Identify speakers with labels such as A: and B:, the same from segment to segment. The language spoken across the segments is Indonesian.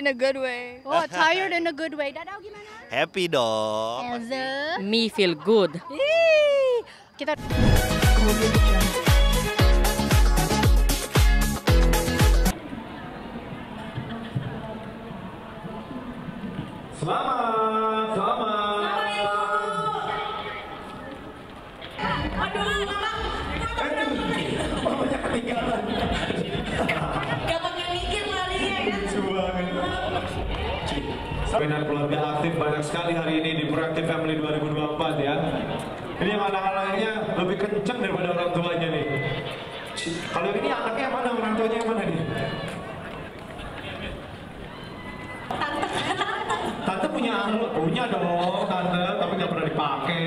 A: in a good way.
B: Oh, tired in a good way. Dadau gimana?
C: Happy dong.
B: Elza.
D: Me feel good.
B: Ih, Kita
E: Selamat, selamat. Oh, banyak ketinggalan. Seminar keluarga aktif banyak sekali hari ini di Proactive Family 2024 ya. Ini yang anak-anaknya lebih kenceng daripada orang tuanya nih. Kalau ini anaknya yang mana, orang tuanya yang mana nih? Tante punya anggur, punya dong tante, tapi nggak pernah dipakai.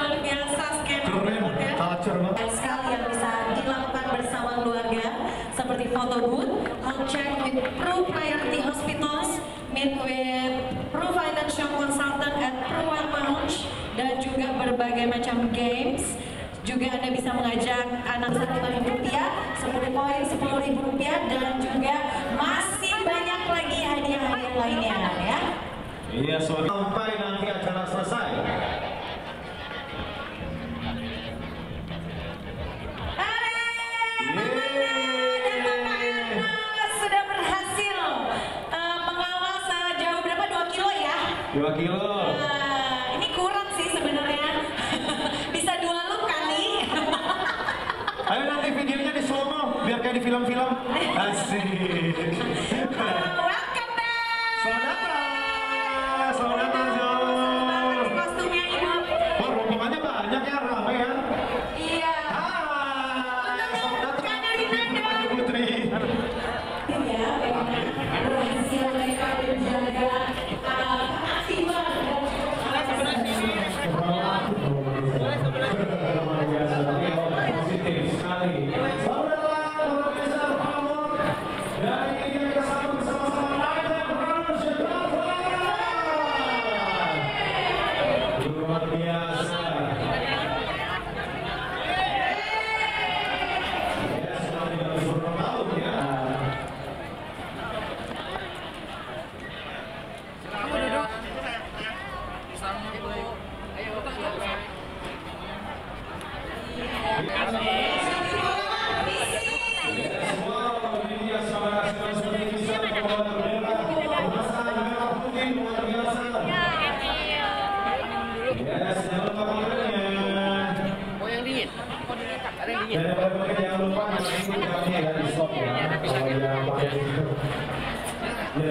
F: Luar biasa skema
E: Keren, culture banget.
F: sekali yang bisa dilakukan bersama keluarga seperti photo booth, berbagai macam games. Juga Anda bisa mengajak anak satu ribu rupiah, 10 poin 10 ribu rupiah, dan juga masih banyak lagi hadiah-hadiah lainnya ya.
E: Iya, sampai nanti acara selesai. Yeay.
F: sudah
E: biar kayak di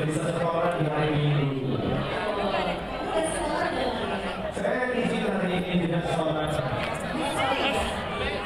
E: bisa setoran di hari ini. Saya izin hari ini tidak setoran.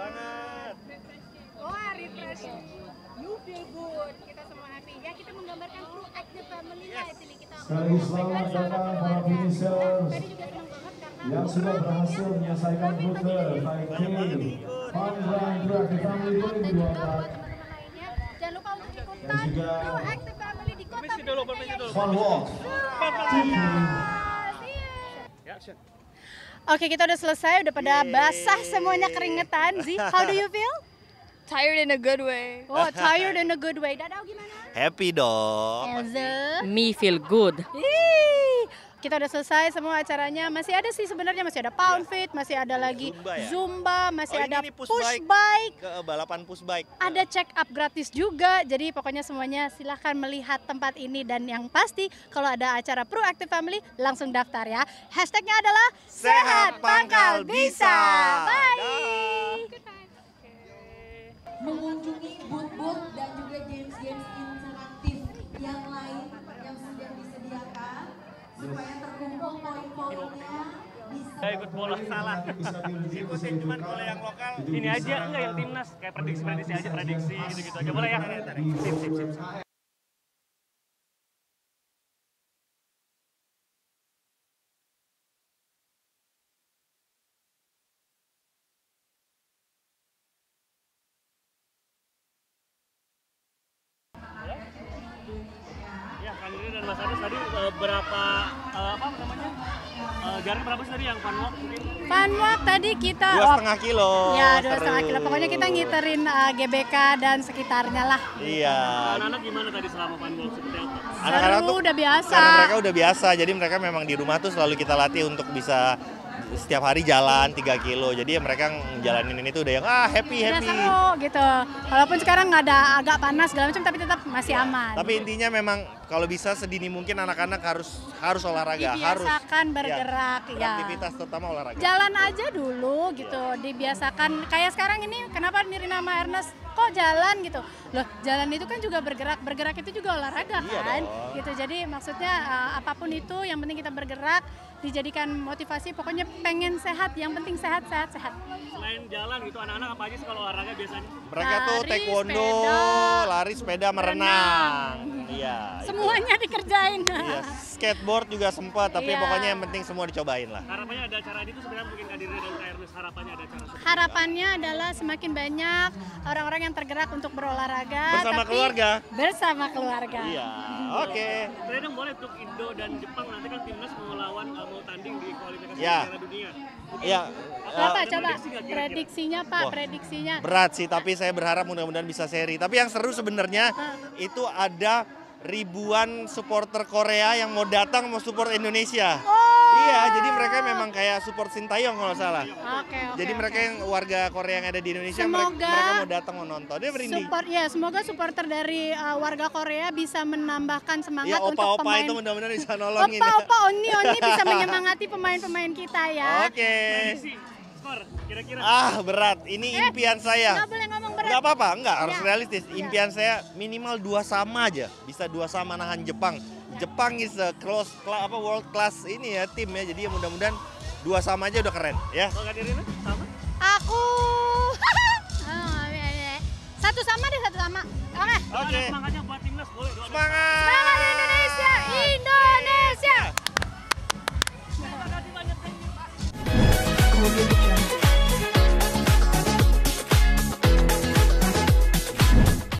B: banget. Wah, refreshing. You feel good. Kita semua happy. Ya, kita menggambarkan active family life ini. Kita.
A: Sekali selamat datang para finishers
B: Tadi juga senang banget karena
A: yang sudah berhasil menyelesaikan rute 5K Fun Run Proactive Family
B: dan juga
A: 2024
B: buat teman-teman lainnya. Jangan lupa untuk ikutan
A: Dan juga
B: True Active Oke, kita udah selesai, udah pada basah semuanya keringetan. Zi, how do you feel?
C: Tired in a good way.
B: Oh, tired in a good way. Dadau gimana?
G: Happy dong.
B: Elza.
D: Me feel good.
B: Ih, kita udah selesai semua acaranya. Masih ada sih sebenarnya masih ada pound fit, masih ada lagi
G: Zumba ya?
B: zumba, masih
G: Oh, ini
B: ada
G: nih push
B: push
G: bike.
B: bike.
G: Ke balapan push bike.
B: Ada check up gratis juga. Jadi pokoknya semuanya silahkan melihat tempat ini dan yang pasti kalau ada acara Proactive Family langsung daftar ya. Hashtagnya adalah
G: Sehat Pangkal Bisa.
B: Bye.
F: mengunjungi booth-booth dan juga games-games interaktif yang lain yang sudah disediakan supaya terkumpul poin-poinnya
H: Saya ikut bola salah. Ikutin cuma boleh yang lokal. Ini aja enggak yang timnas kayak prediksi-prediksi aja prediksi gitu-gitu aja boleh ya. Sip sip sip. Ya, Kang Diri dan Mas Anis tadi eh, berapa? Eh, jarak berapa sih tadi yang fun walk mungkin?
B: Fun walk tadi kita
G: Dua setengah kilo.
B: Ya, dua setengah kilo. Pokoknya kita ngiterin uh, GBK dan sekitarnya lah.
G: Iya.
H: Anak-anak gimana tadi selama fun walk seperti apa?
G: Anak-anak tuh
B: udah biasa.
G: Karena mereka udah biasa, jadi mereka memang di rumah tuh selalu kita latih untuk bisa setiap hari jalan 3 kilo. Jadi ya mereka ngejalanin ini tuh udah yang ah happy
B: Udah
G: happy.
B: seru gitu. Walaupun sekarang nggak ada agak panas segala macam, tapi tetap masih aman.
G: Tapi intinya memang kalau bisa sedini mungkin anak-anak harus harus olahraga, harus
B: dibiasakan
G: ya,
B: bergerak ya.
G: aktivitas terutama olahraga.
B: Jalan aja dulu gitu, dibiasakan. Kayak sekarang ini kenapa Nirina sama Ernest kok jalan gitu? Loh, jalan itu kan juga bergerak, bergerak itu juga olahraga
G: Iya
B: kan?
G: dong.
B: Gitu. Jadi maksudnya uh, apa pun itu yang penting kita bergerak, dijadikan motivasi. Pokoknya pengen sehat, yang penting sehat, sehat, sehat.
H: Selain jalan gitu anak-anak apa aja sih kalau olahraga biasanya?
G: Mereka tuh taekwondo,
B: sepeda,
G: lari, sepeda, merenang. Iya. itu.
B: Semuanya dikerjain.
G: Iya, skateboard juga sempat, tapi
B: Iya.
G: pokoknya yang penting semua dicobain lah.
H: Harapannya ada acara itu sebenarnya mungkin Diri dan Ernest harapannya ada acara seperti
B: Harapannya adalah semakin banyak orang-orang yang tergerak untuk berolahraga.
G: Bersama
B: tapi
G: keluarga.
B: Bersama keluarga.
G: Iya, oke.
H: Tapi dong boleh untuk Indo dan Jepang nanti kan timnas mau lawan uh, mau tanding di kualifikasi
G: Ya.
H: Piala Dunia.
G: Iya.
B: Bapak
G: eh,
B: coba prediksinya Pak,
G: Wah.
B: prediksinya.
G: berat sih, tapi saya berharap mudah-mudahan bisa seri. Tapi yang seru sebenarnya itu ada ribuan supporter Korea yang mau datang mau support Indonesia.
B: Oh.
G: Iya, jadi mereka memang kayak support Sintayong kalau salah.
B: Oke, oke.
G: Jadi mereka
B: oke.
G: yang warga Korea yang ada di Indonesia mereka,
B: Semoga
G: mereka mau datang mau nonton. Dia merinding.
B: Support ya, semoga supporter dari uh, warga Korea bisa menambahkan semangat
G: Ya
B: untuk
G: opa-opa
B: pemain.
G: itu mudah-mudahan bisa nolongin.
B: Opa, opa, oni, oni bisa menyemangati pemain-pemain kita ya.
G: Oke.
H: Prediksi skor kira-kira.
G: Ah berat, ini
B: Eh,
G: impian saya.
B: Nggak boleh ngomong berat.
G: Nggak apa-apa, nggak harus
B: Ya.
G: realistis.
B: Ya.
G: Impian saya minimal dua sama aja, bisa dua sama nahan Jepang.
B: Ya.
G: Jepang is a close apa world class ini ya tim ya, jadi ya mudah-mudahan dua sama aja udah keren ya.
H: Kalau Kak Diri sama?
B: Aku Ah, iya, iya. satu sama deh satu sama. Oke.
G: Oke.
H: dan